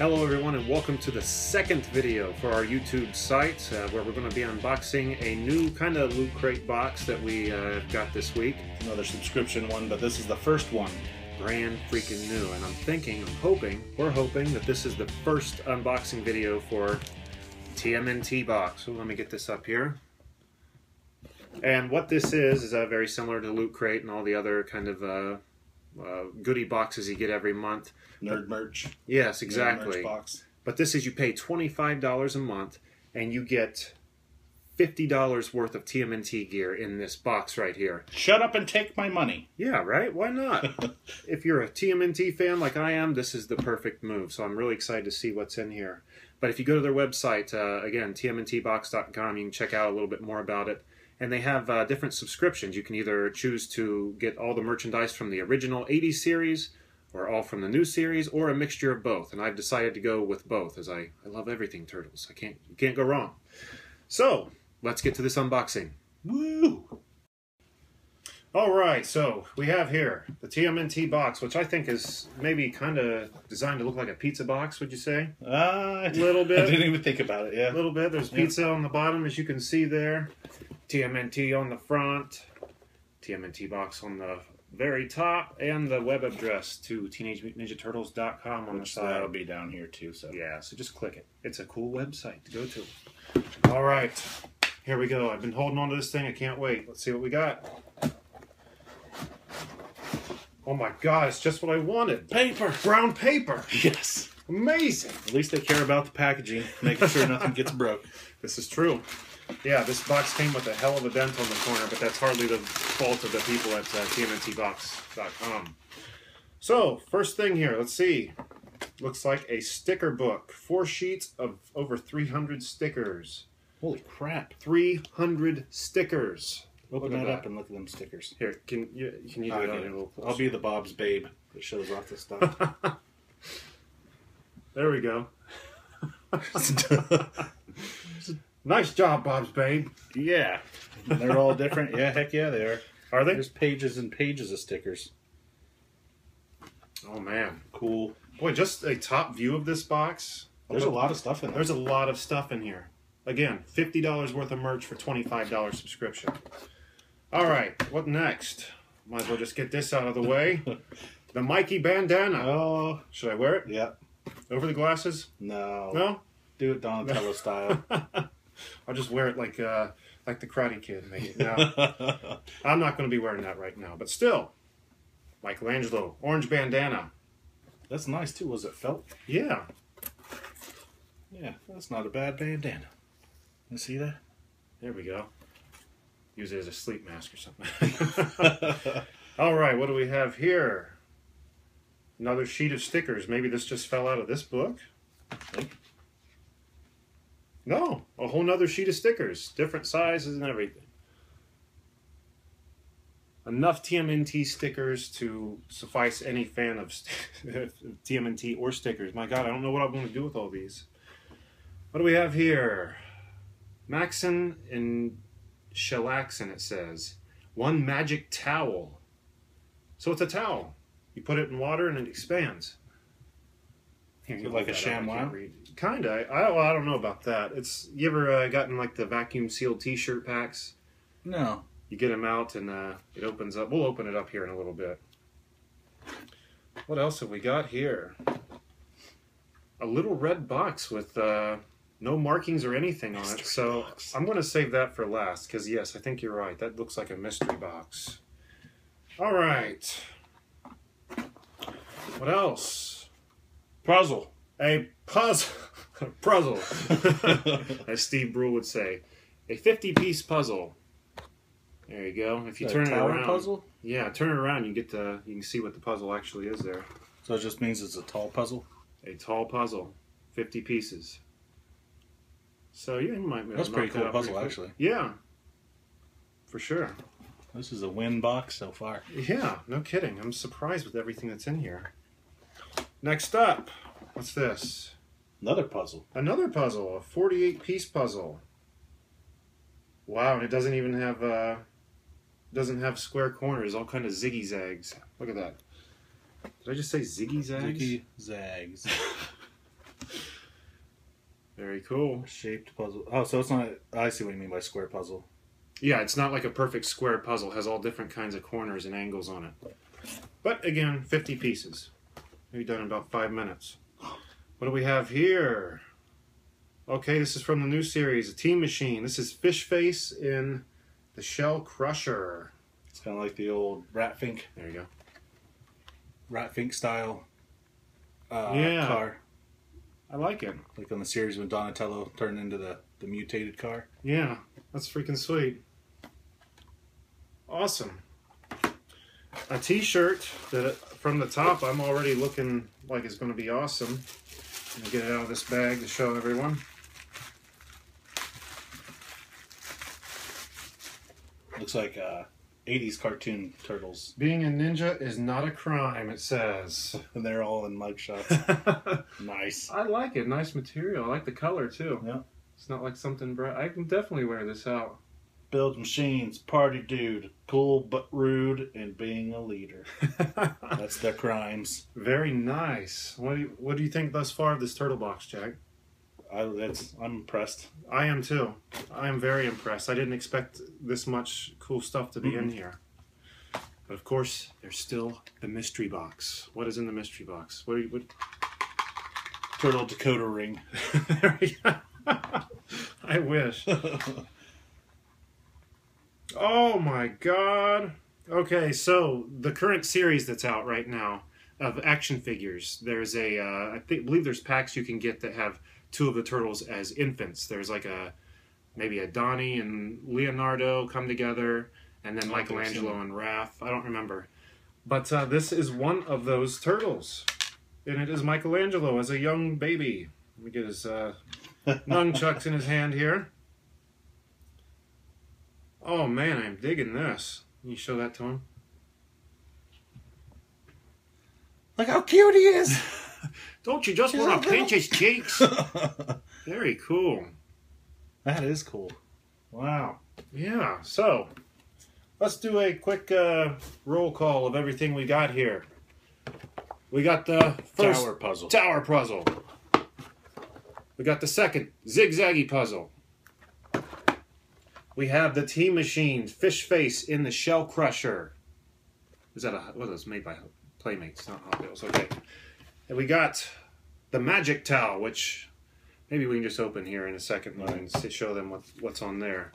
Hello everyone and welcome to the second video for our YouTube site uh, where we're going to be unboxing a new kind of Loot Crate box that we uh, got this week. Another subscription one, but this is the first one. Brand freaking new and I'm thinking, I'm hoping, we're hoping that this is the first unboxing video for TMNT box. So let me get this up here. And what this is is uh, very similar to Loot Crate and all the other kind of uh, goodie boxes you get every month. Nerd merch. Yes, Nerd exactly. merch box. But this is you pay $25 a month and you get $50 worth of TMNT gear in this box right here. Shut up and take my money. Yeah, right? Why not? if you're a TMNT fan like I am, this is the perfect move. So I'm really excited to see what's in here. But if you go to their website, uh, again, tmntbox.com, you can check out a little bit more about it. And they have uh, different subscriptions. You can either choose to get all the merchandise from the original 80s series, or all from the new series, or a mixture of both. And I've decided to go with both, as I, I love everything Turtles. I can't you can't go wrong. So let's get to this unboxing. Woo! All right, so we have here the TMNT box, which I think is maybe kind of designed to look like a pizza box. Would you say? Uh, A little bit. I didn't even think about it. Yeah, a little bit. There's Yeah. pizza on the bottom, as you can see there. TMNT on the front. TMNT box on the very top, and the web address to TeenageMutantNinjaTurtles.com on the Which side. that'll be down here too. So Yeah, so just click it. It's a cool website to go to. All right, here we go. I've been holding on to this thing. I can't wait. Let's see what we got. Oh my god, it's just what I wanted. paper. Brown paper. Yes. Amazing. At least they care about the packaging, making sure nothing gets broke. This is true. Yeah, this box came with a hell of a dent on the corner, but that's hardly the fault of the people at uh, TMNTBox.com. So, first thing here, let's see. Looks like a sticker book. Four sheets of over 300 stickers. Holy crap! 300 stickers. Open Look at that up and look at them stickers. Here, can you can you do it on it. a little I'll be the Bob's babe that shows off the stuff. There we go. nice job, Bob's Bane. yeah. They're all different. Yeah, heck yeah, they are. Are they? There's pages and pages of stickers. Oh man, Cool. boy! Just a top view of this box. There's a lot of stuff in there. There's a lot of stuff in here. Again, fifty dollars worth of merch for twenty-five dollars subscription. All right, what next? Might as well just get this out of the way. The Mikey bandana. Oh, Should I wear it yeah. over the glasses? No. No. Do it Donatello style. I'll just wear it like uh, like the Karate Kid. Maybe. No, I'm not going to be wearing that right now. But still, Michelangelo, orange bandana. That's nice too. Was it felt? Yeah. Yeah, that's not a bad bandana. You see that? There we go. Use it as a sleep mask or something. All right, what do we have here? Another sheet of stickers. Maybe this just fell out of this book. Think. No, a whole nother sheet of stickers, different sizes and everything. Enough TMNT stickers to suffice any fan of TMNT or stickers. My God, I don't know what I'm going to do with all these. What do we have here? Maxon and Shellaxin, it says. One magic towel. So it's a towel. You put it in water and it expands. Here, you like a. ShamWow? Kinda. I, well, I don't know about that. It's you ever uh, gotten like the vacuum sealed T-shirt packs? No. You get them out and uh, it opens up. We'll open it up here in a little bit. What else have we got here? A little red box with uh, no markings or anything on it. So box. I'm going to save that for last because, yes, I think you're right. That looks like a mystery box. All right. What else? Puzzle. A puzzle. puzzle. As Steve Brule would say. A 50 piece puzzle. There you go. If you A turn it around. puzzle? Yeah, turn it around. You get the. You can see what the puzzle actually is there. So it just means it's a tall puzzle? A tall puzzle, fifty pieces. So yeah, you might. be That's a pretty that cool puzzle, pretty actually. Yeah, for sure. This is a win box so far. Yeah, no kidding. I'm surprised with everything that's in here. Next up, what's this? Another puzzle. Another puzzle, a 48 piece puzzle. Wow, and it doesn't even have uh doesn't have square corners, all kind of ziggy zags. Look at that. Did I just say ziggy zags? Ziggy Zags. Very cool. Shaped puzzle. Oh, so it's not. I see what you mean by square puzzle. Yeah, it's not like a perfect square puzzle. It has all different kinds of corners and angles on it. But again, 50 pieces. Maybe done in about five minutes. What do we have here? Okay, this is from the new series, a T-Machine. This is Fish Face in the Shell Crusher. It's kind of like the old Rat Fink, There you go. Rat Fink style. Uh, Yeah. Car, I like it. like on the series when Donatello turned into the the mutated car. Yeah, that's freaking sweet. Awesome. A t-shirt that from the top I'm already looking like it's going to be awesome. Let me get it out of this bag to show everyone. Looks like uh, 80s cartoon turtles, Being a ninja is not a crime, it says. and they're all in mug shots. nice. I like it. Nice material. I like the color too. Yeah. It's not like something bright. I can definitely wear this out. Build machines, party dude, cool but rude, and being a leader. That's their crimes. Very nice. What do you, what do you think thus far of this turtle box, Jack? I, that's, I'm impressed. I am too. I am very impressed. I didn't expect this much cool stuff to be in here. But of course, there's still the mystery box. What is in the mystery box? What? Are you, what? Turtle decoder ring. there we go. I wish. Oh my god. Okay, so the current series that's out right now of action figures, there's a uh, I think believe there's packs you can get that have two of the turtles as infants. There's like a maybe a Donnie and Leonardo come together, and then Michelangelo and Raph. I don't remember, but uh, this is one of those turtles, and it is Michelangelo as a young baby. Let me get his uh, nunchucks in his hand here. Oh man, I'm digging this. Can you show that to him? Look how cute he is. Don't you just want to pinch his cheeks? Very cool. that is cool. Wow. Yeah, so let's do a quick uh, roll call of everything we got here. We got the first Tower puzzle. tower puzzle. We got the second zigzaggy puzzle. We have the T-Machine Fish Face in the Shell Crusher. Is that a what was is made by Playmates, not Hot Wheels? Okay. And we got the Magic Towel, which maybe we can just open here in a second and show them what, what's on there.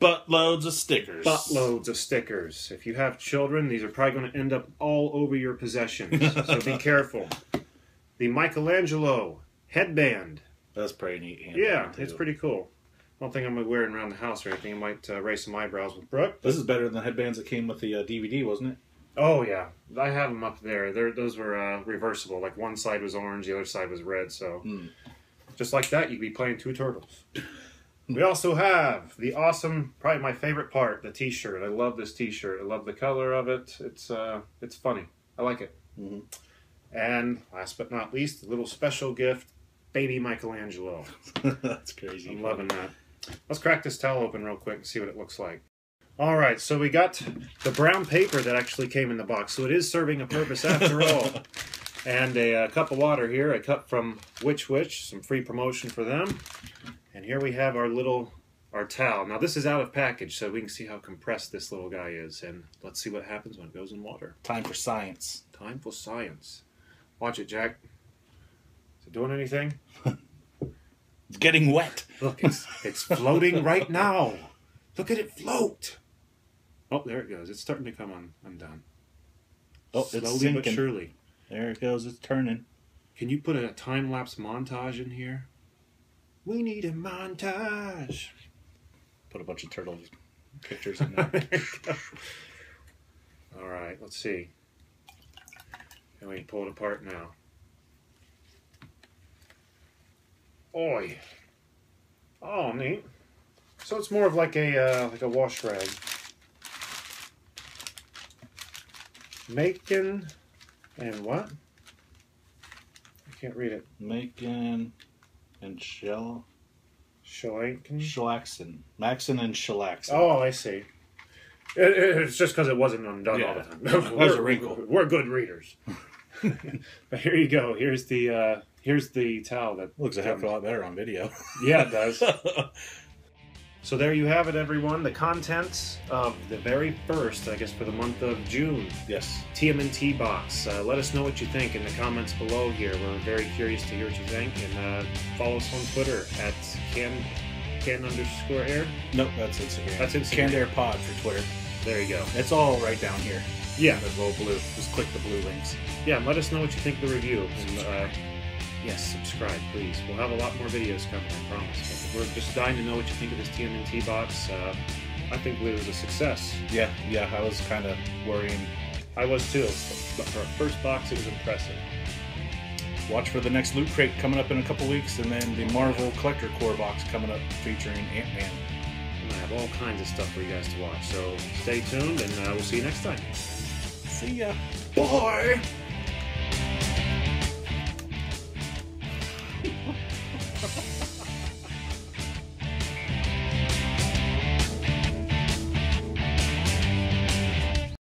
Butt loads of stickers. Buttloads of stickers. If you have children, these are probably going to end up all over your possessions. so be careful. The Michelangelo headband. That's pretty neat. Yeah, too. it's pretty cool. I don't think I'm going to wear it around the house or anything. I might uh, raise some eyebrows with Brooke. This is better than the headbands that came with the uh, DVD, wasn't it? Oh, yeah. I have them up there. They're, those were uh, reversible. Like one side was orange, the other side was red. So Hmm. just like that, you'd be playing two turtles. We also have the awesome, probably my favorite part, the T-shirt. I love this T-shirt. I love the color of it. It's uh, it's funny. I like it. Mhm. And last but not least, a little special gift, baby Michelangelo. That's crazy. I'm loving that. Let's crack this towel open real quick and see what it looks like. All right, so we got the brown paper that actually came in the box, so it is serving a purpose after all. And a, uh cup of water here, a cup from Which Wich, some free promotion for them. And here we have our little our towel. Now this is out of package, so we can see how compressed this little guy is. And let's see what happens when it goes in water. Time for science. Time for science. Watch it, Jack. Is it doing anything? It's getting wet. Look, it's it's floating right now. Look at it float. Oh, there it goes. It's starting to come on undone. Oh, it's Slowly but surely. There it goes. It's turning. Can you put a time lapse montage in here? We need a montage. Put a bunch of turtle pictures in there. There you go. All right, let's see. Can we pull it apart now? Oi. Oh, neat. So it's more of like a uh, like a wash rag. Macon and what? I can't read it. Macon and Shell Shellacon? Shellaxin. Maxon and Shellaxin. Oh, I see. It, it- it's just because it wasn't undone all the Yeah. time. There's a We're- wrinkle. We're good readers. but here you go. Here's the uh, Here's the towel that Looks a heck of a lot better on video. Yeah, it does. So there you have it, everyone. The contents of the very first, I guess, for the month of June yes. TMNT box. Uh, let us know what you think in the comments below here. We're very curious to hear what you think. And uh, follow us on Twitter at can can underscore air. Nope, that's Instagram. That's Instagram. Canned Air Pod for Twitter. There you go. It's all right down here. Yeah, The little blue. Just click the blue links. yeah. Let us know what you think of the review. And uh, yes, subscribe, please. We'll have a lot more videos coming. I promise. But we're just dying to know what you think of this TMNT box. Uh, I think it was a success. Yeah, yeah. I was kind of worrying. I was too. But for a first box, it was impressive. Watch for the next loot crate coming up in a couple weeks, and then the Marvel Collector Corps box coming up featuring Ant Man. I'm gonna have all kinds of stuff for you guys to watch. So stay tuned, and uh, we'll see you next time. See ya. Bye.